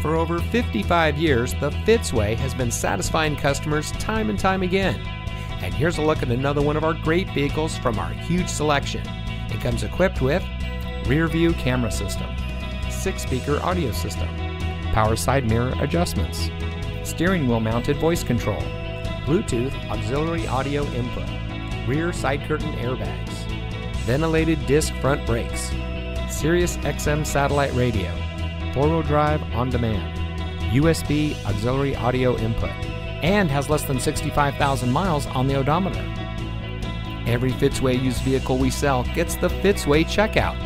For over 55 years, the Fitzway has been satisfying customers time and time again. And here's a look at another one of our great vehicles from our huge selection. It comes equipped with rear view camera system, six speaker audio system, power side mirror adjustments, steering wheel mounted voice control, Bluetooth auxiliary audio input, rear side curtain airbags, ventilated disc front brakes, Sirius XM satellite radio, four wheel drive on demand, USB auxiliary audio input, and has less than 65,000 miles on the odometer. Every Fitzway used vehicle we sell gets the Fitzway checkout.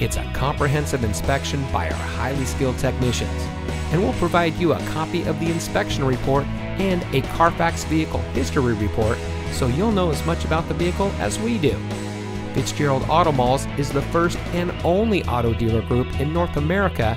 It's a comprehensive inspection by our highly skilled technicians, and we'll provide you a copy of the inspection report and a Carfax vehicle history report so you'll know as much about the vehicle as we do. Fitzgerald Auto Malls is the first and only auto dealer group in North America